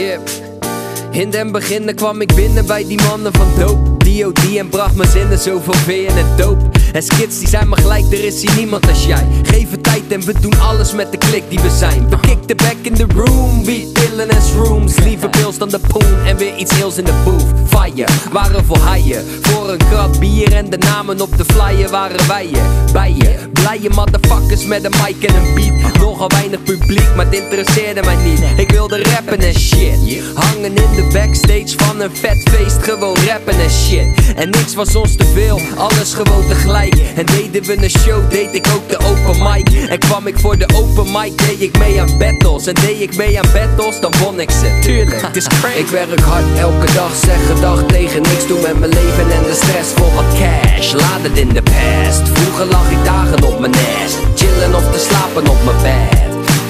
Yep. In den beginnen kwam ik binnen bij die mannen van dope DOD en bracht mijn zinnen zoveel vee en het doop En skits die zijn maar gelijk, er is hier niemand als jij. Geef tijd en we doen alles met de klik die we zijn. We kick the back in the room, we pillen en shrooms Liever pils dan de poen en weer iets heels in de booth Fire, waren voor haaien. Voor een krat bier en de namen op de flyer waren wij je. Bij je, blije motherfuckers met een mic en een beat. Nogal weinig publiek, maar het interesseerde mij niet. Ik wilde rappen en shit. Hangen in de backstage van een vet feest Gewoon rappen en shit. En niks was ons te veel, alles gewoon tegelijk En deden we een show, deed ik ook de open mic. En kwam ik voor de open mic, deed ik mee aan battles. En deed ik mee aan battles, dan won ik ze. Tuurlijk, het is crazy. Ik werk hard elke dag, zeg gedag tegen niks. Doe met mijn leven en de stress voor wat cash. Laat het in de past. Vroeger lag ik dagen op mijn nest. Chillen of te slapen op mijn bed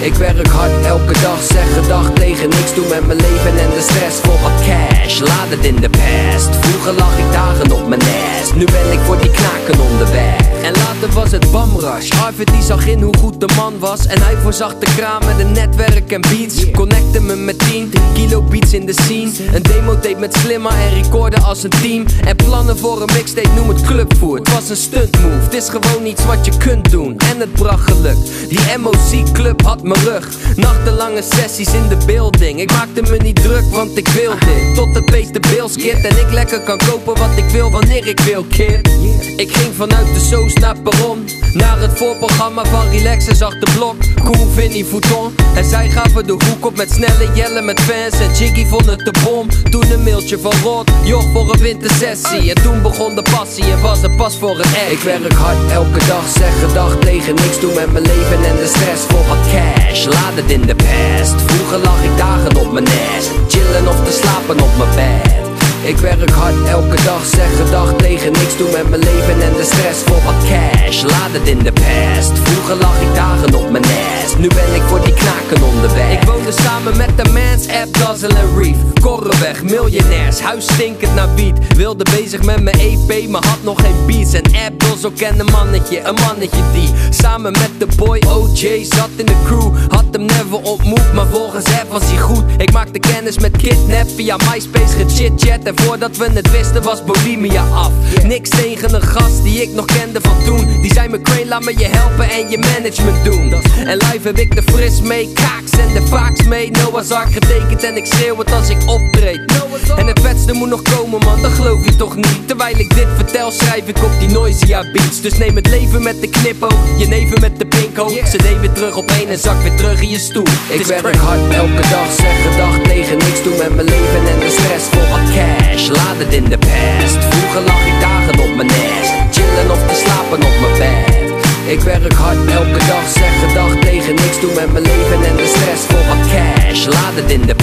ik werk hard elke dag, zeg gedag tegen niks. Doe met mijn leven en de stress voor wat cash. Laat het in de past Vroeger lag ik dagen op mijn nest. Nu ben ik voor die knaken onderweg En later was het Bamrush. Arvid die zag in hoe goed de man was. En hij voorzag de kraam met een netwerk en beats. Connecte me met 10 kilo beats in de scene. Een demo tape met slimmer en recorden als een team. En plannen voor een mixtape, noem het clubvoer. Het was een stunt move, het is gewoon iets wat je kunt doen. En het bracht geluk. Die MOC club had mijn rug. Nachtenlange sessies in de building. Ik maakte me niet druk, want ik wil dit. Tot het beest de bills kit En ik lekker kan kopen wat ik wil, wanneer ik wil kid. Ik ging vanuit de soos naar Naar het voorprogramma van Relax en zag de blok. Cool Vinnie Fouton En zij gaven de hoek op met snelle jellen met fans. En Jiggy vond het de bom. Toen een mailtje van Rod. Joh voor een wintersessie. En toen begon de passie. En was er pas voor een echt Ik werk hard elke dag, zeg gedag tegen niks. Doe met mijn leven en de stress voor wat cash. Laat het in de past Vroeger lag ik dagen op mijn nest. Chillen of te slapen op mijn bed ik werk hard elke dag, zeg gedag tegen niks Doe met mijn leven en de stress voor wat cash Laat het in de past Vroeger lag ik dagen op mijn nest. Nu ben ik voor die knaken onderweg. Ik woonde samen met de mans, App, Dazzle en Reef. Korreweg, miljonairs, huis stinkend naar wiet. Wilde bezig met mijn EP, maar had nog geen beats. En App, zo ken een mannetje, een mannetje die Samen met de boy OJ zat in de crew. Had hem never ontmoet, maar volgens App was hij goed. Ik maakte kennis met Kidnap via MySpace gechit-chat En voordat we het wisten was Bolimia af. Niks tegen een gast die ik nog kende van toen zei me Crane, laat me je helpen en je management doen. En live heb ik de fris mee, kaaks en de fax mee. Noah's Ark getekend en ik schreeuw het als ik optreed. En het vetste moet nog komen man, dat geloof je toch niet? Terwijl ik dit vertel schrijf ik op die Noisia beats. Dus neem het leven met de knipoog, je neven met de pinkhoog CD weer terug op één en zak weer terug in je stoel. Ik werk hard elke dag, zeg gedag tegen niks Doe met mijn leven en de stress. Voor wat cash Laat het in de past. Vroeger lag ik dagen op mijn nest ik werk hard elke dag, zeg gedag tegen niks. Doe met mijn leven en de stress voor wat cash. Laat het in de